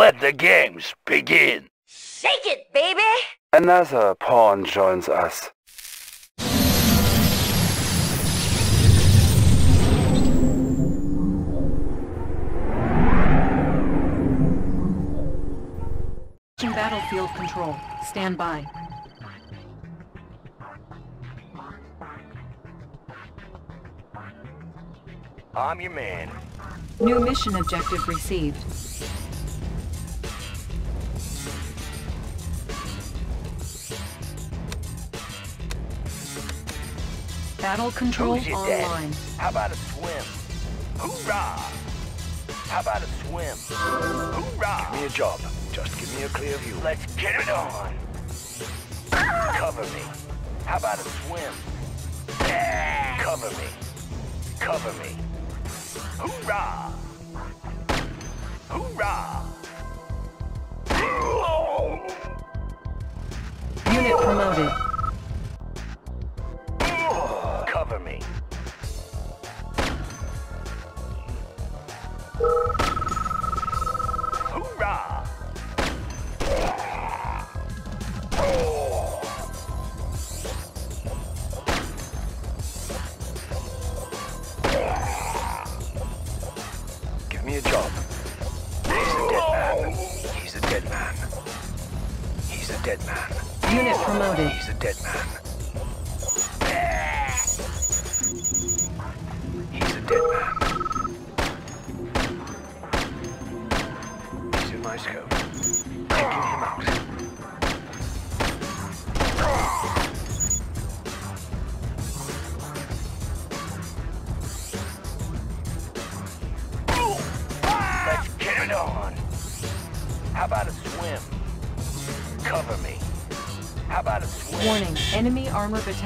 Let the games begin. Shake it, baby! Another pawn joins us. Battlefield control. Stand by. I'm your man. New mission objective received. Battle control online. daddy? How about a swim? Hoorah! How about a swim? Hoorah! Give me a job. Just give me a clear view. Let's get it on. Cover me. How about a swim? Cover me. Cover me. Hoorah! Hoorah! Unit promoted. He's a dead man. He's a dead man. He's a dead man. Unit promoted. He's a dead man.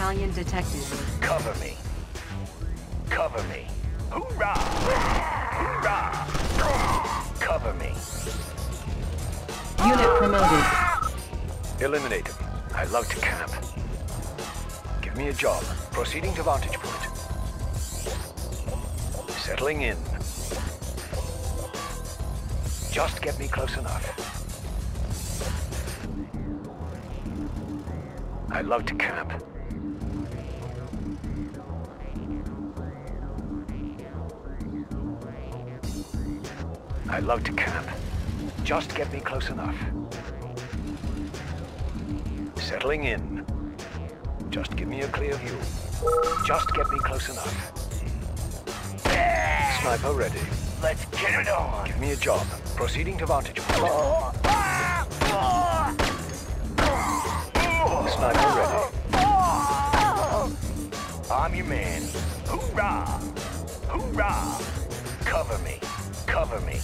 Battalion detected. Cover me. Cover me. Hoorah! Hoorah! Cover me. Unit promoted. Eliminate him. I love to camp. Give me a job. Proceeding to vantage point. Settling in. Just get me close enough. I love to camp. Love to camp. Just get me close enough. Settling in. Just give me a clear view. Just get me close enough. Sniper ready. Let's get it on. Give me a job. Proceeding to vantage point. Oh, oh, Sniper oh, ready. I'm your man. Hoorah! Hoorah! Cover me. Cover me.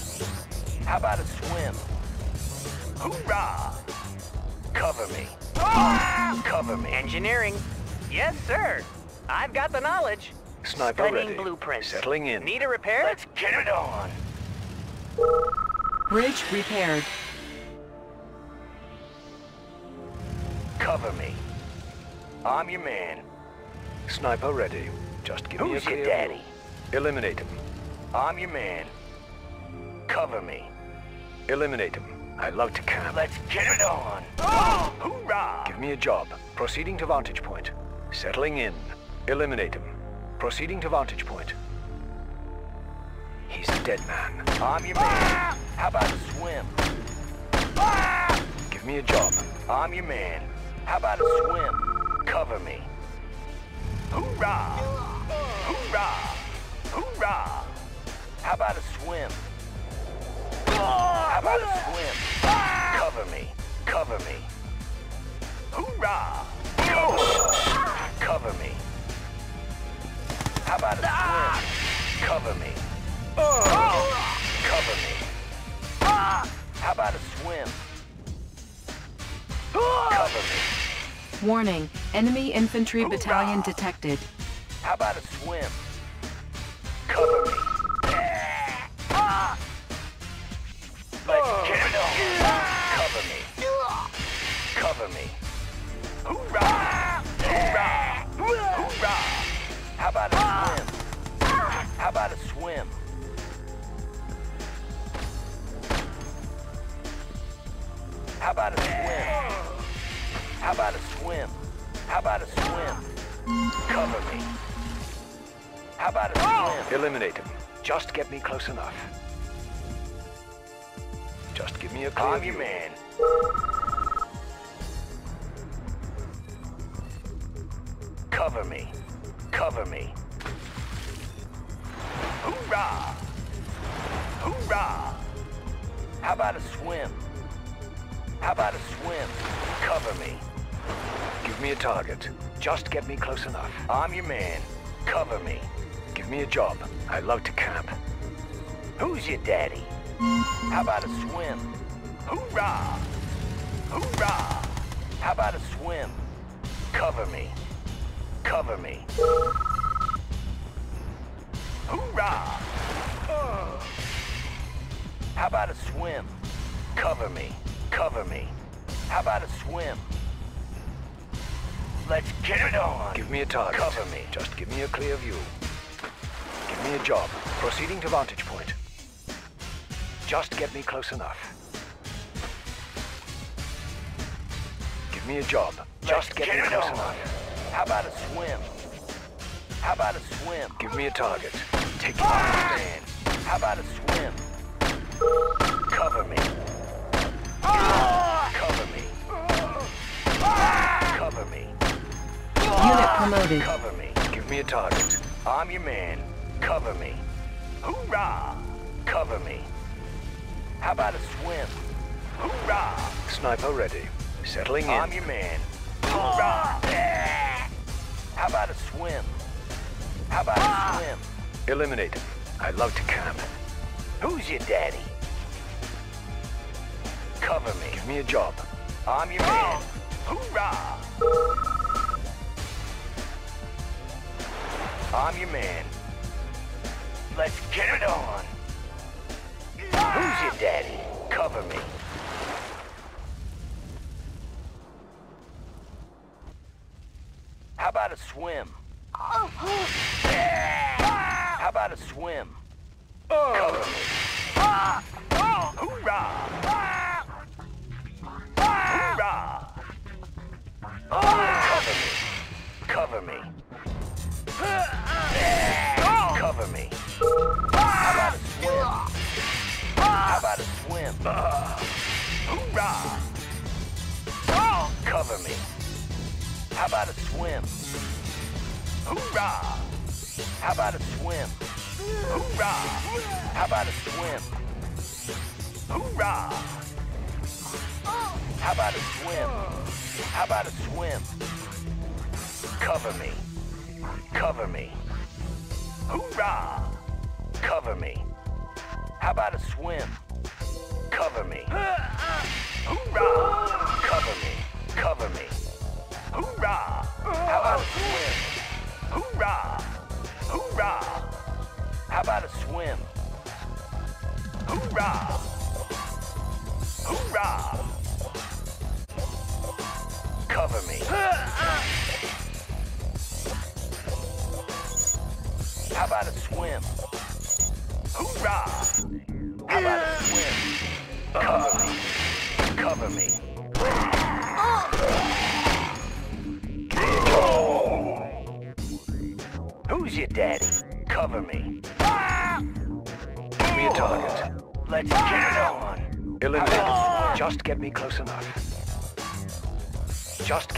How about a swim? Hoorah! Cover me. Ah! Cover me. Engineering. Yes, sir. I've got the knowledge. Sniper Stunning ready. blueprints. Settling in. Need a repair? Let's get it on. Bridge repaired. Cover me. I'm your man. Sniper ready. Just give me a Who's clear your daddy? Eliminate him. I'm your man. Cover me. Eliminate him. I love to camp. Let's get it on. Oh! Hoorah! Give me a job. Proceeding to vantage point. Settling in. Eliminate him. Proceeding to vantage point. He's a dead man. I'm your man. How about a swim? Give me a job. I'm your man. How about a swim? Cover me. Hoorah! Hoorah! Warning. Enemy infantry battalion detected. How about a swim? Just get me close enough. Just give me a clear I'm view. your man. Cover me. Cover me. Hoorah! Hoorah! How about a swim? How about a swim? Cover me. Give me a target. Just get me close enough. I'm your man. Cover me. Give me a job. I love to camp. Who's your daddy? How about a swim? Hoorah! Hoorah! How about a swim? Cover me. Cover me. Hoorah! How about a swim? Cover me. Cover me. How about a swim? Let's get it on. Give me a target. Cover me. Just give me a clear view. Give me a job. Proceeding to vantage point. Just get me close enough. Give me a job. Just Let's get, get me close on. enough. How about a swim? How about a swim? Give me a target. Take it I'm on. your. How about a swim? Cover me. Ah! Cover me. Ah! Cover me. Ah! Unit promoted. Cover me. Give me a target. I'm your man. Cover me. Hoorah! Cover me. How about a swim? Hoorah! Sniper ready. Settling in. I'm your man. Hoorah! How about a swim? How about a swim? Eliminate him. I love to camp. Who's your daddy? Cover me. Give me a job. I'm your man. Hoorah! I'm your man. Let's get it on. Who's your daddy? Cover me. How about a swim? How about a swim? Cover me. Hoorah! Hoorah! Cover me. Cover me. Cover me. How about a swim? How about a swim? Hoorah! Cover me. How about a swim? Hoorah! How about a swim? Hoorah! How about a swim? Hoorah! How about a swim? How about a swim? Cover me. Cover me. Hoorah! Cover me. How about a swim? Cover me. Hoorah!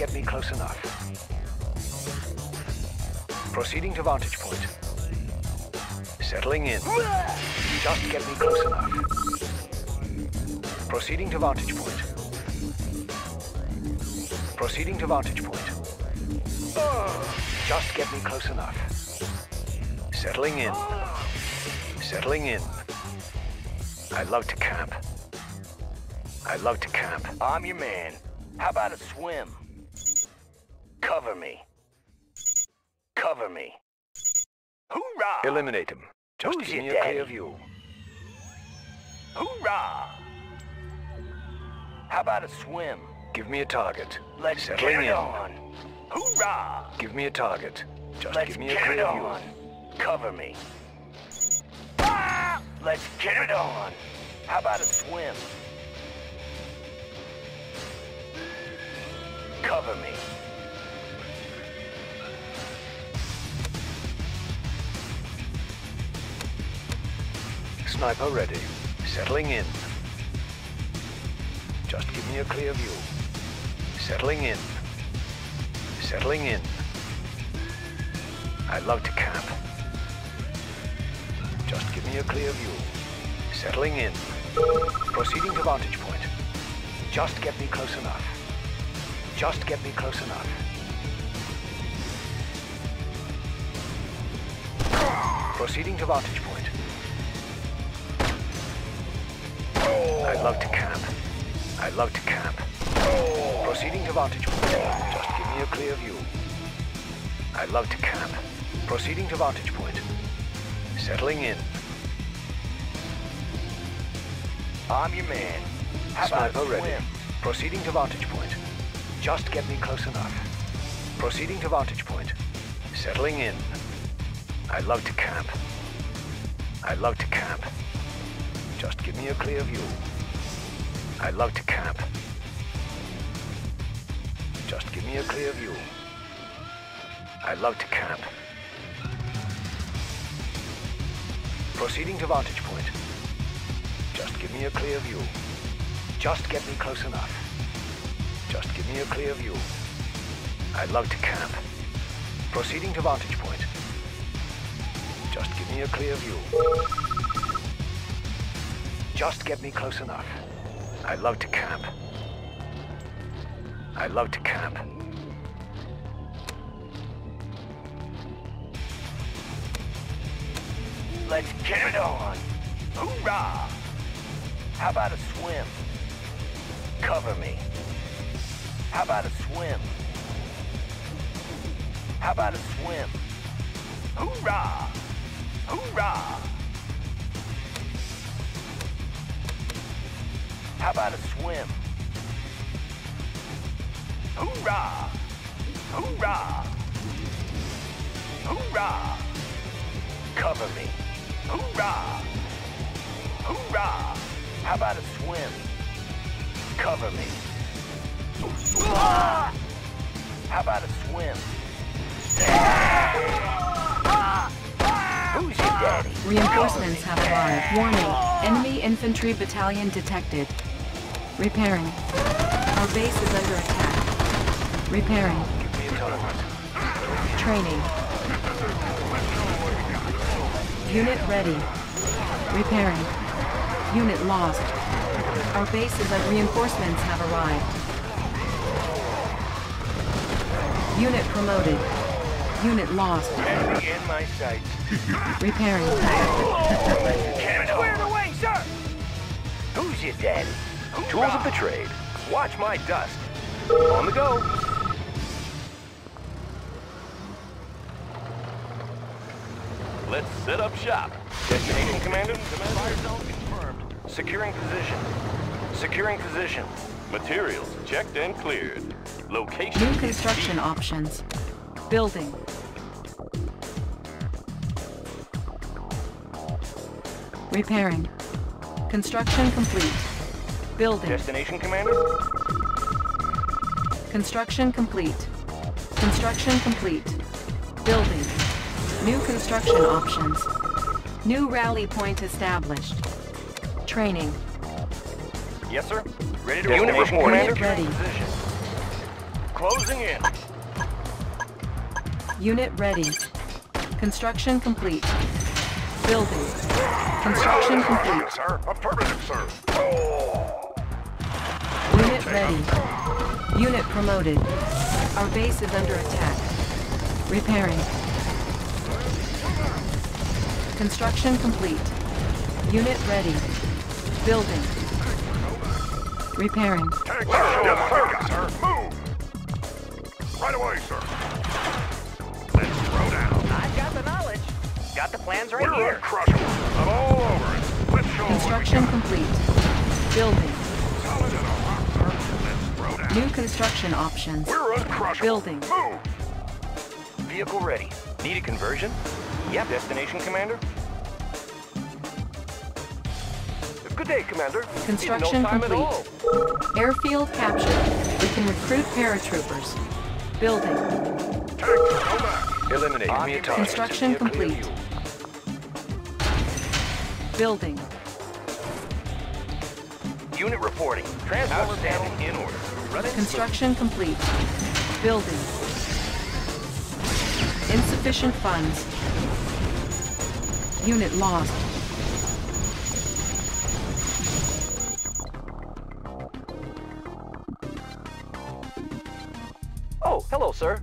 Get me close enough. Proceeding to vantage point. Settling in. Just get me close enough. Proceeding to vantage point. Proceeding to vantage point. Just get me close enough. Settling in. Settling in. I love to camp. I love to camp. I'm your man. How about a swim? Cover me. Cover me. Hoorah! Eliminate him. Just Who's give your me a clear view. Hoorah! How about a swim? Give me a target. Let's Settling get it in. on. Hoorah! Give me a target. Just Let's give me a clear view. on. Cover me. Ah! Let's get it on. How about a swim? Cover me. Sniper ready. Settling in. Just give me a clear view. Settling in. Settling in. I love to camp. Just give me a clear view. Settling in. Proceeding to vantage point. Just get me close enough. Just get me close enough. Proceeding to vantage point. I love to camp. I love to camp. Proceeding to vantage point. Just give me a clear view. I love to camp. Proceeding to vantage point. Settling in. I'm your man. How Sniper ready. Proceeding to vantage point. Just get me close enough. Proceeding to vantage point. Settling in. I love to camp. I love to camp. Just give me a clear view. I love to camp. Just give me a clear view. I love to camp. Proceeding to vantage point. Just give me a clear view. Just get me close enough. Just give me a clear view. I love to camp. Proceeding to vantage point. Just give me a clear view. Just get me close enough. I love to camp. I love to camp. Let's get it on. Hoorah! How about a swim? Cover me. How about a swim? How about a swim? Hoorah! Hoorah! How about a swim? Hoorah! Hoorah! Hoorah! Cover me. Hoorah! Hoorah! How about a swim? Cover me. Ah! How about a swim? Who's your daddy? Reinforcements have arrived. Warning, enemy infantry battalion detected. Repairing. Our base is under attack. Repairing. Training. Unit ready. Repairing. Unit lost. Our base is under reinforcements have arrived. Unit promoted. Unit lost. In my sights. Repairing. Squared away, sir! Who's your daddy? Tools of the trade. Watch my dust. On the go. Let's set up shop. Destination, Commander. Fire zone confirmed. Securing position. Securing position. Materials checked and cleared. Location New construction options. Building. Repairing. Construction complete. Building. Destination, Commander. Construction complete. Construction complete. Building. New construction options. New rally point established. Training. Yes, sir. Ready to Unit Destination, reporting. Commander. Unit ready. Position. Closing in. Unit ready. Construction complete. Building. Construction complete. sir. Affirmative, sir. Unit ready. Unit promoted. Our base is under attack. Repairing. Construction complete. Unit ready. Building. Repairing. Yes, sir. sir. Move. Right away, sir. Let's throw down. I've got the knowledge. Got the plans right here. uncrushable. I'm all over it. Let's show 'em Construction complete. Building. New construction options. We're uncrushable. Building. Move. Vehicle ready. Need a conversion? Yep. Destination, Commander? Good day, Commander. Construction no time complete. Airfield captured. We can recruit paratroopers. Building. Eliminate. Construction me a clear complete. Building. Unit reporting. Transformer panel in order. Running Construction complete. Building. Insufficient funds. Unit lost. Oh, hello, sir.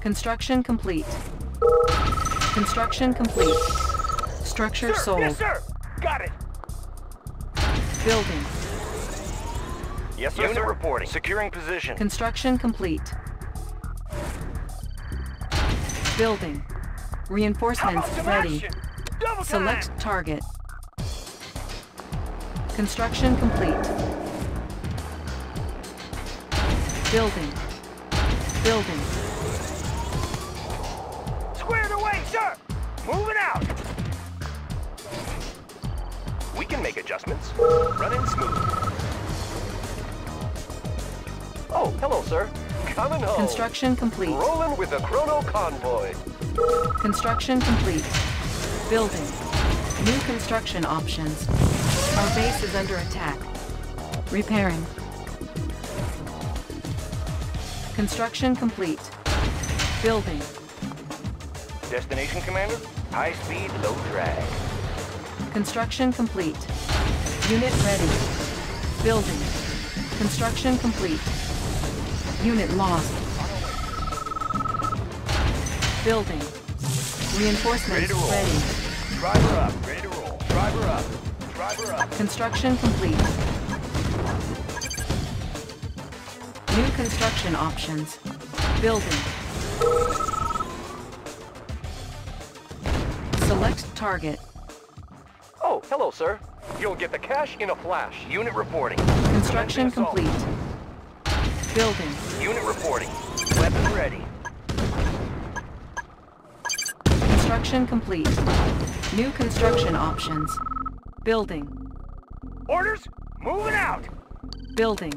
Construction complete. Construction complete. Structure sold. Yes, sir. Got it. Building. Yes, sir. Unit reporting. Securing position. Construction complete. Building. Reinforcements ready. Double Select target. Construction complete. Building. Building. Running smooth. Oh, hello, sir. Coming home. Construction complete. Rolling with the Chrono Convoy. Construction complete. Building. New construction options. Our base is under attack. Repairing. Construction complete. Building. Destination, Commander? High speed, low drag. Construction complete. Unit ready. Building. Construction complete. Unit lost. Building. Reinforcements Ready to roll. ready. Driver up. Ready to roll. Driver up. Driver up. Construction complete. New construction options. Building. Select target. Oh, hello, sir. You'll get the cash in a flash. Unit reporting. Construction complete. Building. Unit reporting. Weapon ready. Construction complete. New construction options. Building. Orders? Moving out. Building.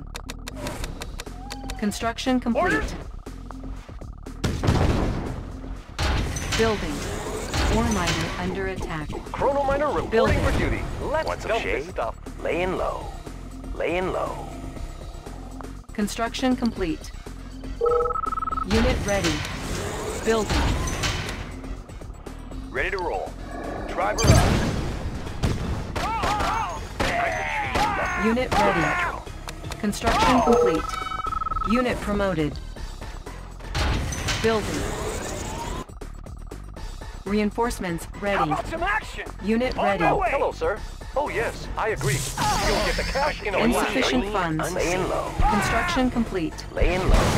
Construction complete. Orders? Building. Ore miner under attack. Chrono Miner reporting Building. for duty. Let's Want some dump shade? this stuff. Laying low. Laying low. Construction complete. Unit ready. Building. Ready to roll. Driver up. Unit ready. Construction complete. Unit promoted. Building. Reinforcements How ready. about some action? Unit On ready. my way. Hello, sir. Oh, yes, I agree. You'll get the cash in a flash. Insufficient funds. Laying low. Construction complete. Laying low.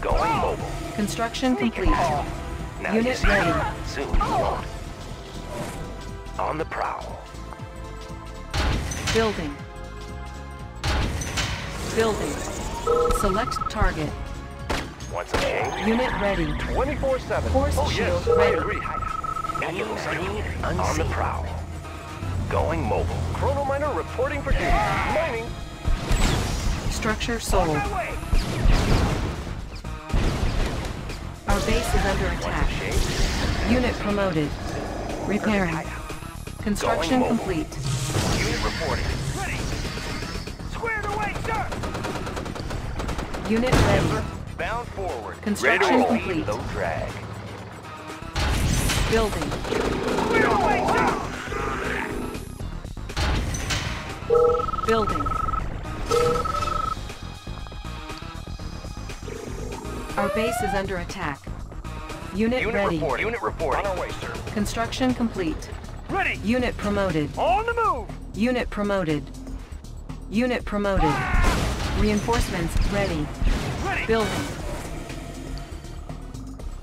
Going mobile. Construction complete. Now Unit ready. Soon you won't. On the prowl. Building. Building. Select target. Some shade? Unit ready. 24-7. Force oh, yes, shield I ready. agree. Aim speed On the prowl. Going mobile. Chrono Miner reporting for duty. Mining. Structure sold. Our base is under attack. Unit promoted. Repairing. Construction complete. Unit reporting. Ready. Squared away, sir. Unit ready. Bound forward. Construction complete. Low drag. Building. Squared away, sir. Building. Our base is under attack. Unit, Unit ready. reporting. Unit reporting. On our way, sir. Construction complete. Ready. Unit promoted. On the move. Unit promoted. Unit promoted. Reinforcements ready. Building.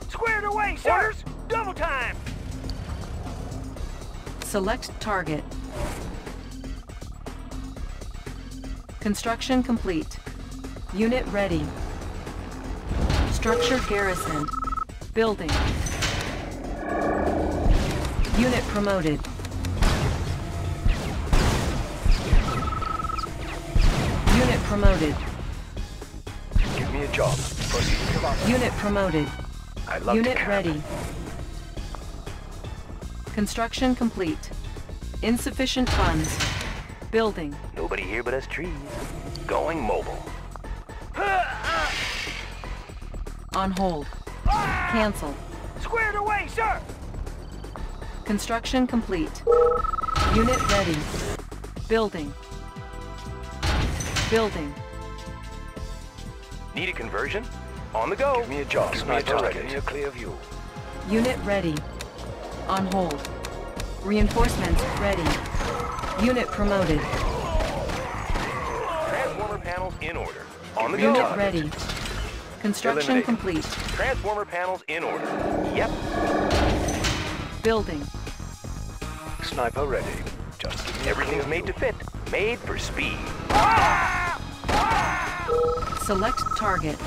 Squared away, sir. Orders. Double time. Select target. Construction complete. Unit ready. Structure garrisoned. Building. Unit promoted. Unit promoted. Give me a job. Proceeding to vantage. Unit promoted. Unit ready. Construction complete. Insufficient funds. Building. Nobody here but us trees. Going mobile. On hold. Cancel. Squared away, sir! Construction complete. Unit ready. Building. Building. Need a conversion? On the go. Give me a job. Give me a Sniper target. Give me a clear view. Unit ready. On hold. Reinforcements ready. Unit promoted. Transformer panels in order. On the Unit go. ready. Construction Eliminate. complete. Transformer panels in order. Yep. Building. Sniper ready. Just give me a Everything's made to fit. Made for speed. Ah! Select target.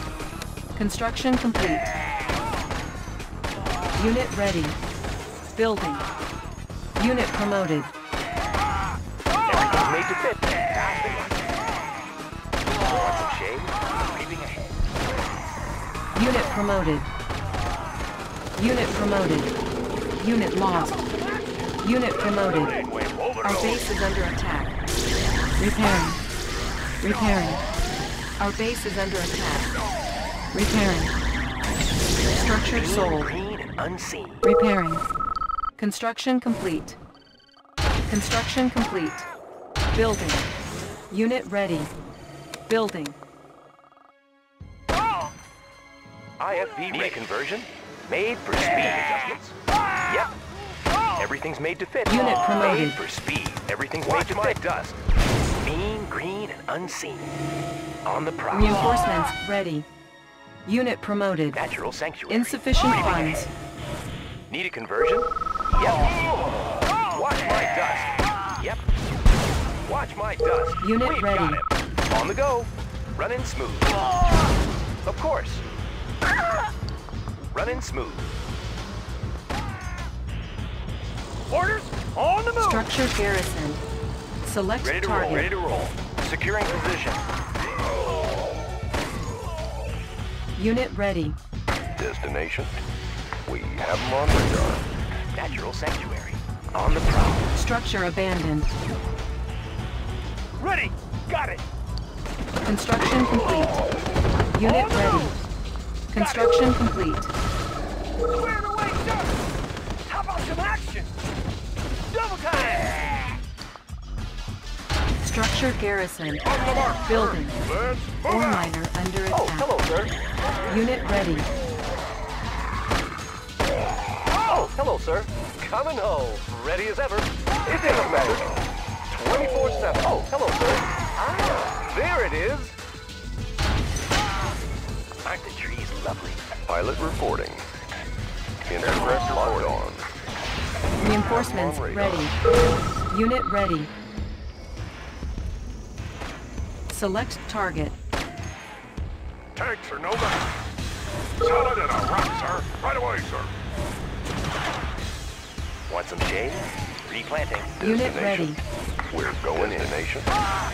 Construction complete. Unit ready. Building. Unit promoted. Unit promoted. Unit promoted. Unit lost. Unit promoted. Our base is under attack. Repairing. Repairing. Our base is under attack. Repairing. Structure sold. Unseen. Repairing. Construction complete. Construction complete. Building. Unit ready. Building. IFV Need a conversion? Made for speed adjustments. Yep. Everything's made to fit. Unit promoted. Made for speed. Everything's made to fit. dust. Green, and unseen. On the prowl. Reinforcements ready. Unit promoted. Natural sanctuary. Insufficient funds. Need a conversion? Yep. Watch my dust. Yep. Watch my dust. Unit We've ready. got him. On the go. Running smooth. Of course. Running smooth. Orders on the move. Structure garrison. Select Ready to roll. target. Ready to roll. Securing position. Unit ready. Destination. We have them on radar. Natural sanctuary. On the prowl. Structure abandoned. Ready. Got it. Construction complete. Unit ready. Construction complete. Squared away, sir. How about some action? Double time. Structure garrison. On the mark. Building. Let's Ore move miner under Oh, attack. hello, sir. Unit ready. Oh, hello, sir. Coming home. Ready as ever. It doesn't matter. 24-7. Oh, hello, sir. Ah, there it is. Aren't the trees lovely? Pilot reporting. Intercept locked on. Reinforcements ready. Unit ready. Select target. Tanks are no match. Solid in a rock, sir. Right away, sir. Want some shade? Replanting. Unit ready. We're going Destination.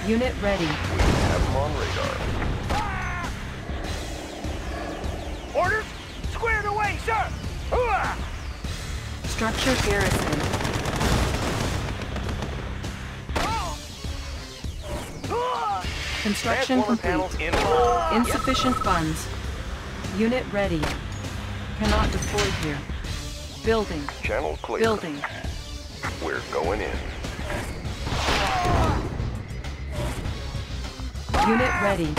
in. Unit ready. We have them on radar. Orders? Squared away, sir! Hooah! Structure garrison. Construction complete. Insufficient funds. Unit ready. Cannot deploy here. Building. Channel clear. Building. We're going in. Unit ready.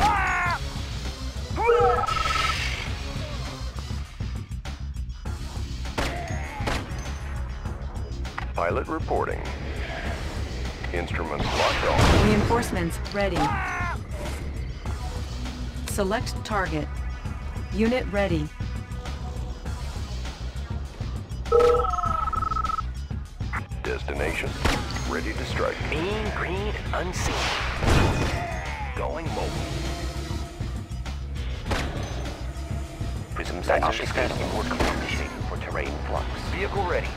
Pilot reporting. Instruments locked on. Reinforcements ready. Select target. Unit ready. Destination. Ready to strike. Mean, green, and unseen. Going mobile. Prism sensors scanning for conditioning for terrain flux. Vehicle ready.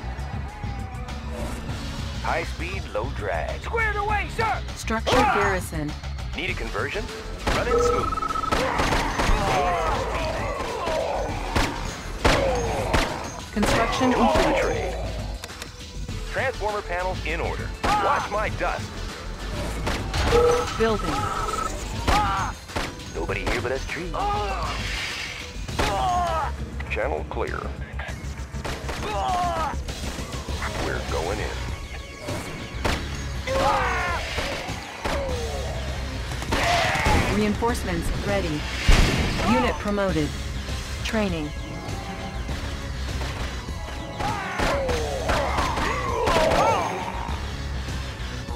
High speed, low drag. Squared away, sir! Structure ah! garrison. Need a conversion? Run it smooth. Construction complete. Transformer panels in order. Watch my dust. Building. Nobody here but us trees. Channel clear. We're going in. Reinforcements ready. Unit promoted. Training.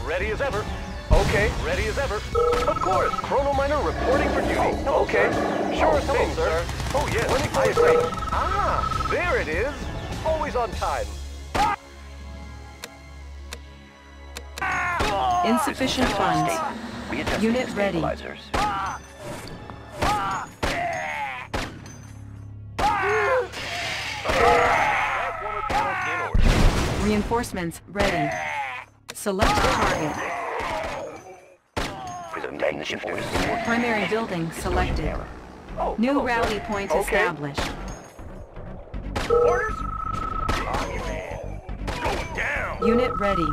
Ready as ever. Okay, ready as ever. Of course, Chrono Miner reporting for duty. okay, sure oh, thing, sir. Oh yes, I agree. Ah, there it is. Always on time. Insufficient funds. Unit ready. Reinforcements ready. Select target. Primary building selected. New rally point established. Orders? On your man. Going down. Unit ready.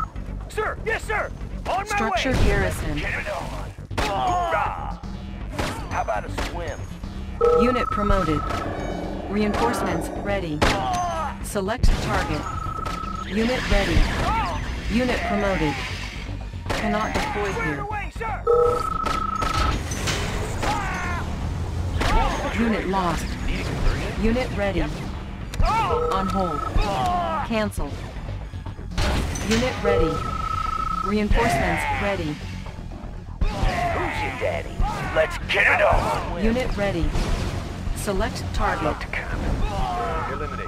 Sir, yes, sir! On my Structure garrison. Get it on! Hoorah! How about a swim? Unit promoted. Reinforcements ready. Select target. Unit ready. Unit promoted. Cannot deploy Squared here. away, sir! Ah! Unit lost. Need a conversion? Unit ready. On hold. Ah! Cancel. Unit ready. Reinforcements ready. Who's your daddy? Let's get it on! Unit ready. Select target. Eliminate.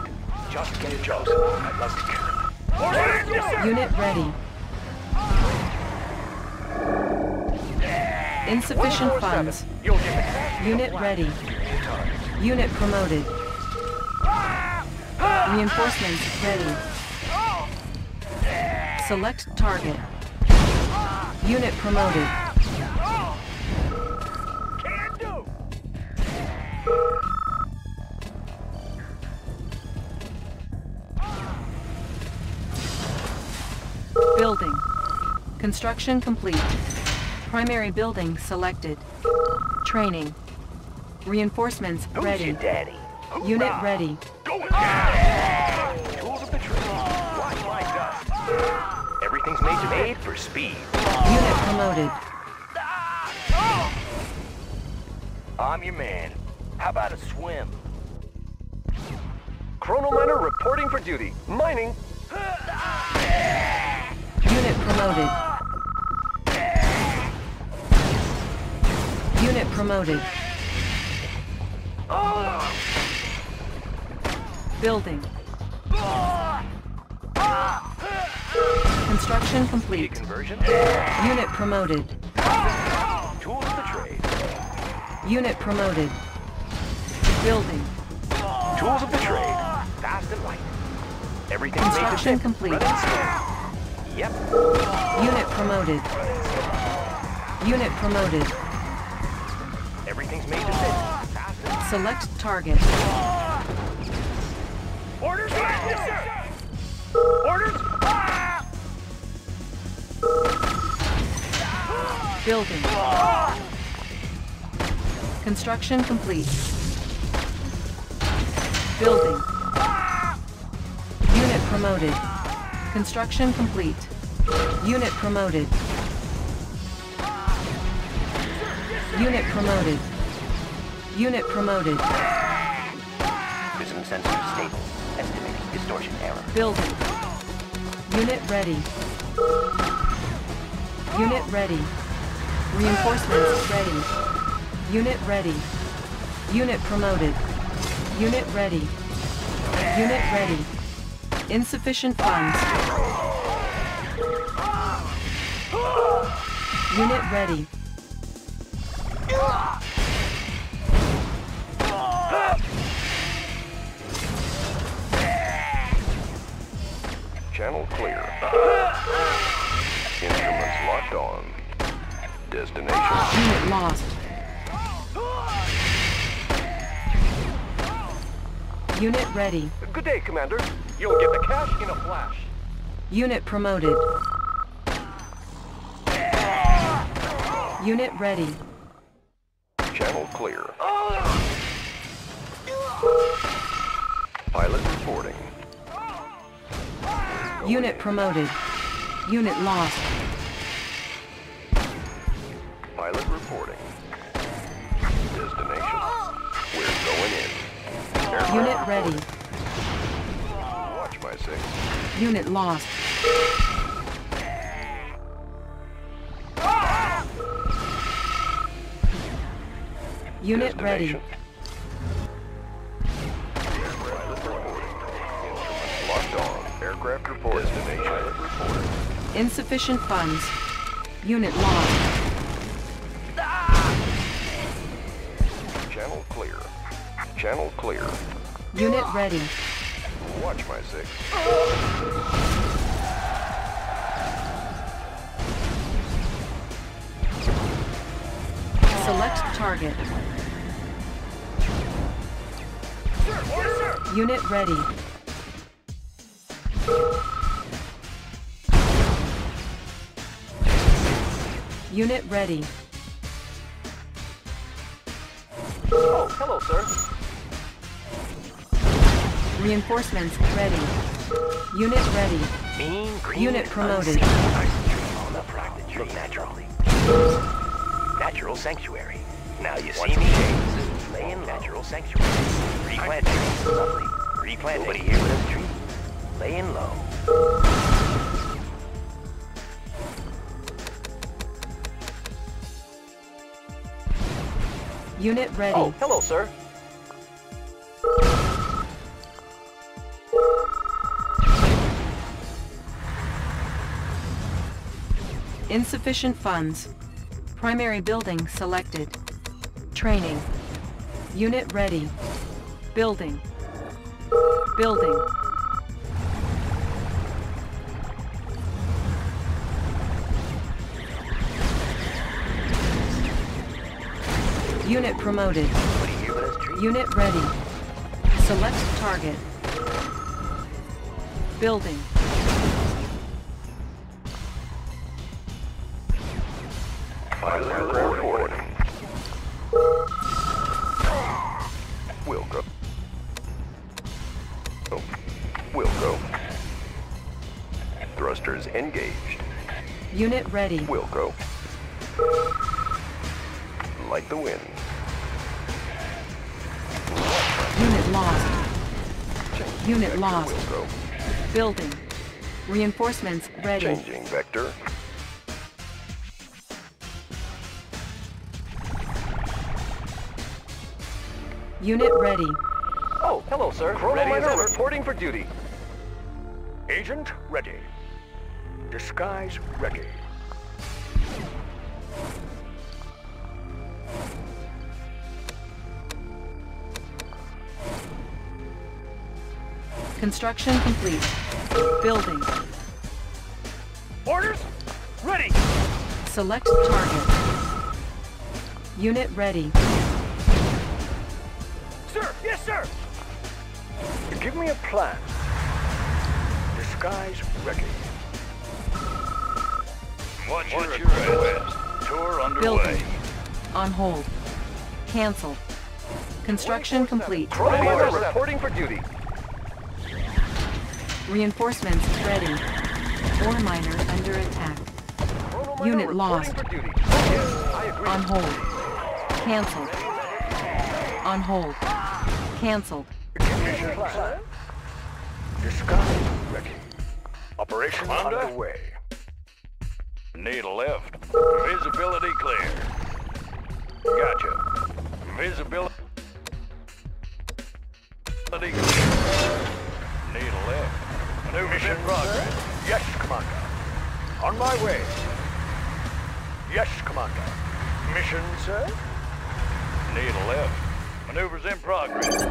Just get it, Joseph. I'd love to kill him. Orders, yes, sir! Unit ready. Insufficient funds. You'll get the Unit ready. Unit promoted. Reinforcements ready. Select target. Unit promoted. Building. Construction complete. Primary building selected. Training. Reinforcements Who's ready. your daddy? Unit ready. Going down! Tools of the trade. Watch my dust. Everything's made to made for speed. Unit promoted. Ah. I'm your man. How about a swim? Chrono Miner reporting for duty. Mining. Unit promoted. Unit promoted. Building. Construction complete. conversion? Unit promoted. Tools of the trade. Unit promoted. Building. Tools of the trade. Fast and light. To Construction complete. Run it smooth. Yep. Unit promoted. Unit promoted. Everything's made to fit. Select target. Orders, yes, sir! Orders? Building. Construction complete. Building. Unit promoted. Construction complete. Unit promoted. Unit promoted. Unit promoted. Prism sensor stable. Estimating distortion error. Building. Unit ready. Unit ready. Reinforcements ready. Unit ready. Unit promoted. Unit ready. Unit ready. Insufficient funds. Unit ready. Channel clear. Instruments locked on. Destination. Unit lost. Unit ready. Good day, Commander. You'll get the cash in a flash. Unit promoted. Unit ready. Channel clear. Pilot reporting. Unit promoted. Unit lost. Pilot reporting. Destination. We're going in. Aircraft Unit ready. Watch my six. Unit lost. Unit ready. Destination. Pilot reporting. Instruments locked on. Aircraft reporting. Destination. Reporting. Insufficient funds. Unit lost. Channel clear. Channel clear. Unit ready. Watch my six. Select target. Unit ready. Unit ready. Oh, hello, sir. Reinforcements ready. Unit ready. Mean green. Unit promoted. On the pride that look naturally. Natural sanctuary. Now you see me. Laying natural sanctuary. Replanting. Lovely. Replanting. Nobody here with us tree. Laying low. Unit oh, ready. Oh, hello, sir. Insufficient funds. Primary building selected. Training. Unit ready. Building. Building. Unit promoted. Unit ready. Select target. Building. Reporting. Unit ready. We'll go. Like the wind. Unit lost. Changing Unit vector, lost. Will go. Building. Reinforcements ready. Changing vector. Unit ready. Oh, hello, sir. Chrono Ready Miner reporting for duty. Agent ready. Disguise ready. Construction complete. Building. Orders ready. Select target. Unit ready. Sir, yes, sir. Give me a plan. Disguise ready. What's your request? Tour underway. Building. On hold. Cancel. Construction complete. Chrono Ready Miner as ever. reporting for duty. Reinforcements ready. Ore miner under attack. Chrono Miner Unit lost. Yes, I agree. On hold. Cancelled. On hold. Cancelled. Mission. Disguise ready. Operation Commander? underway. Need a lift. Visibility clear. Gotcha. Visibility clear. Need a lift. Maneuvers in progress. Yes, Commander. On my way. Yes, Commander. Mission, sir? Need a lift. Maneuvers in progress.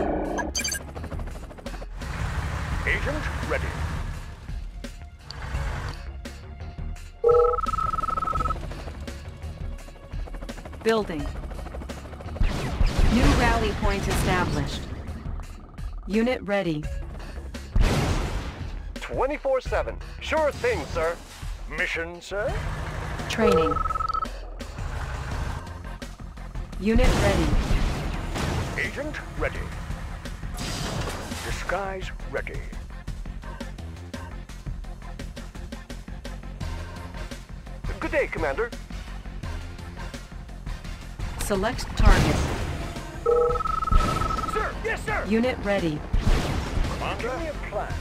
Agent ready. Building. New rally point established. Unit ready. 24-7. Sure thing, sir. Mission, sir? Training. Unit ready. Agent ready. Disguise ready. Good day, Commander. Select target. Sir, yes, sir. Unit ready. Give me a plan.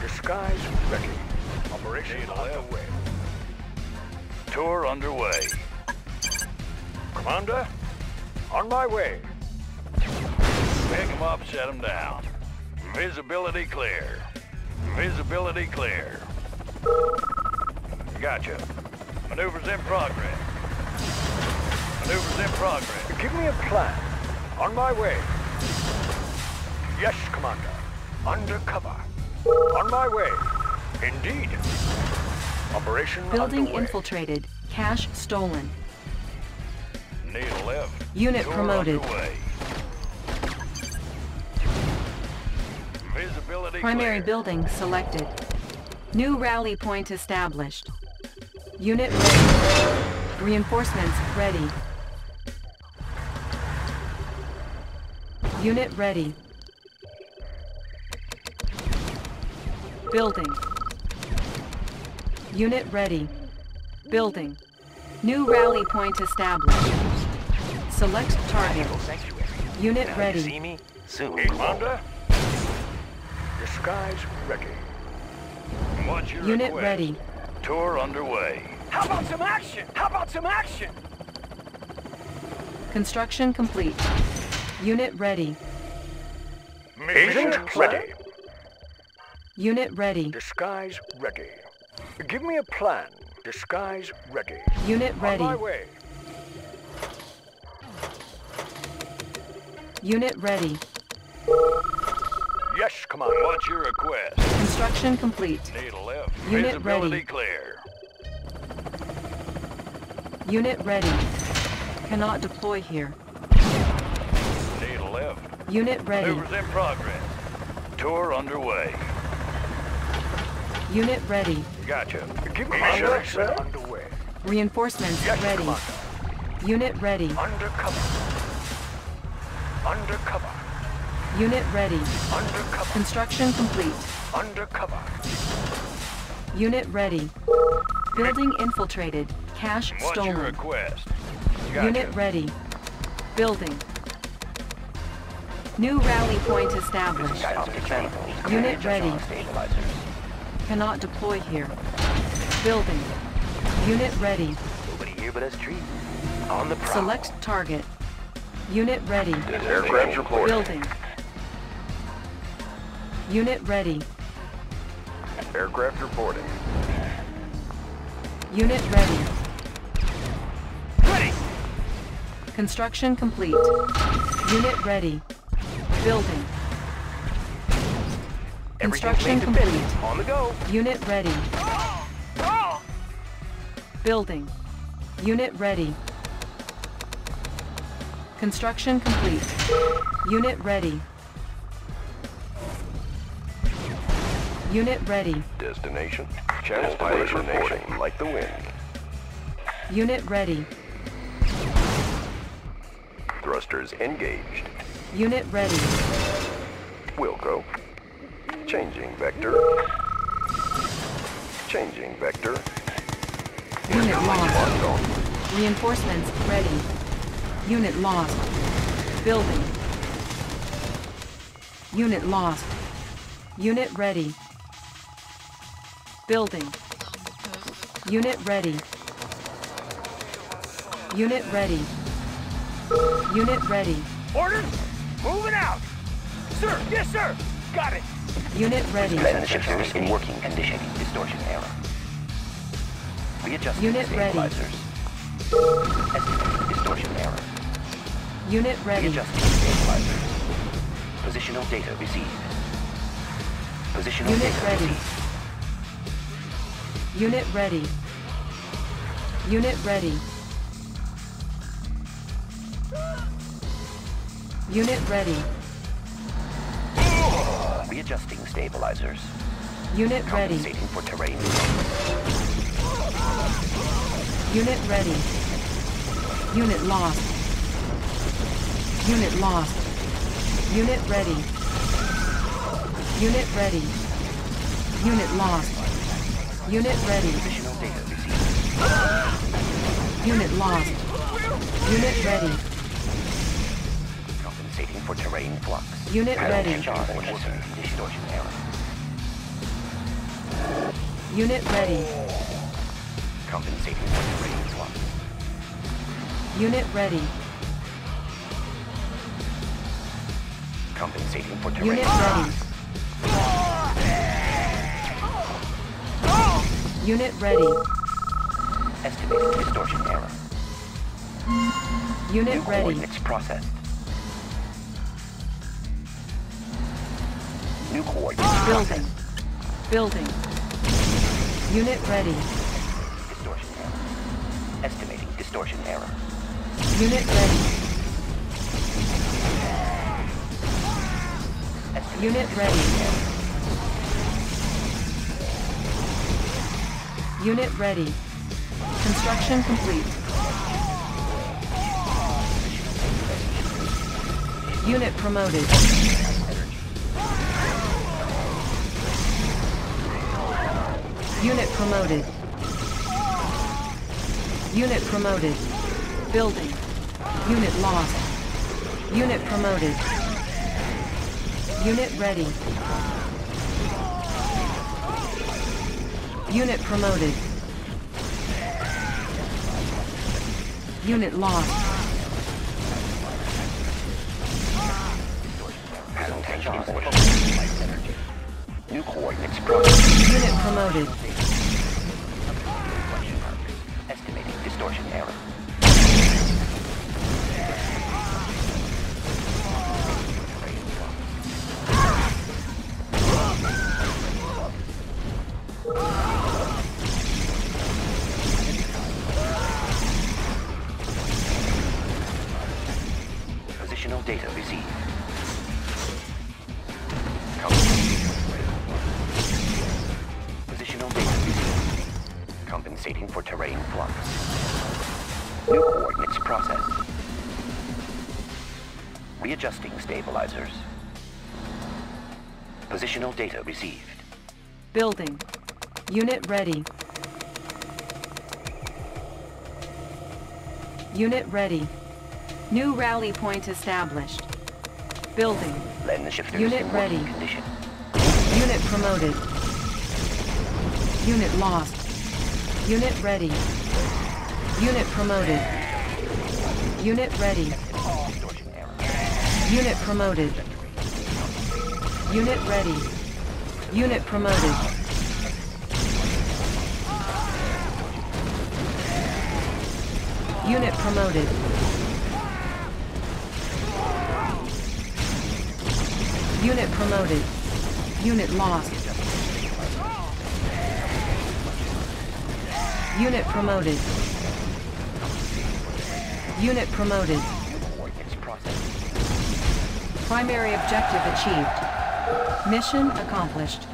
Disguise ready. Operation underway. Tour underway. Commander, on my way. Pick 'em up, set 'em down. Visibility clear. Visibility clear. Gotcha. Maneuvers in progress. Maneuvers in progress. Give me a plan. On my way. Yes, Commander. Undercover. On my way. Indeed. Operation Building underway. infiltrated. Cash stolen. Need a lift. Unit Tour promoted. underway. Visibility Primary clear. building selected. New rally point established. Unit ready. Reinforcements ready. Unit ready. Building. Unit ready. Building. New rally point established. Select target. Unit now ready. You see me? Soon. Commander. Disguise ready. What's your Unit request? ready. Tour underway. How about some action? How about some action? Construction complete. Unit ready. Agent ready. Unit ready. Disguise ready. Give me a plan. Disguise ready. Unit On ready. my way. Unit ready. Yes, Commander. What's your request? Construction complete. Need a lift. Unit Visibility ready. clear. Unit ready. Cannot deploy here. Need a lift. Unit ready. Maneuvers in progress. Tour underway. Unit ready. Gotcha. Give me Commander, mission underway. Reinforcements Yes, ready. Commander. Unit ready. Undercover. Undercover. Unit ready. Undercover. Construction complete. Undercover. Unit ready. Building infiltrated. Cash What's your stolen. request? Gotcha. Unit ready. Building. New rally point established. Unit ready. Cannot deploy here. Building. Unit ready. Nobody here but us tree. On the prowl. Select target. Unit ready. Aircraft reporting. Building. Unit ready. Aircraft reporting. Unit ready. Ready! Construction complete. Unit ready. Building. Construction made to fit. complete. On the go. Unit ready. Oh! Building. Unit ready. Construction complete. Unit ready. Unit ready. Destination. Channel pilot reporting. Like the wind. Unit ready. Thrusters engaged. Unit ready. Wilco. Changing vector. Changing vector. Unit lost. Reinforcements ready. Unit lost. Building. Unit lost. Unit ready. Building. Unit ready. Unit ready. Unit ready. Orders? Moving out! Sir, yes, sir! Got it! Unit ready. Transistors in working condition. Distortion error. Readjusting Unit ready. stabilizers. Estimating distortion error. Unit ready. Readjusting stabilizers. Positional data received. Positional Unit data ready. received. Unit ready. Unit ready. Unit ready. Readjusting stabilizers. Unit ready. For terrain. Unit ready. Unit lost. Unit lost. Unit ready. Unit ready. Unit lost. Unit ready. Unit lost. Unit ready. Compensating for terrain flux. Unit ready. Charge for distortion error. Unit ready. Compensating for terrain flux. Unit ready. Compensating for terrain Unit ready. Unit ready. Estimating distortion error. New Unit ready. coordinates processed. New Building. Building. Unit ready. Distortion error. Estimating distortion error. Unit ready. Estimating Unit ready. error. Unit ready. Construction complete. Unit promoted. Unit promoted. Unit promoted. Building. Unit lost. Unit promoted. Unit ready. Unit promoted. Unit lost. New coordinates processed. Unit promoted. Positional data received. Building. Unit ready. Unit ready. New rally point established. Building. Lens shifters Unit ready. condition. Unit promoted. Unit lost. Unit ready. Unit promoted. Unit ready. Unit promoted. Unit ready. Unit promoted. Unit promoted. Unit promoted. Unit lost. Unit promoted. Unit promoted. Primary objective achieved. Mission accomplished.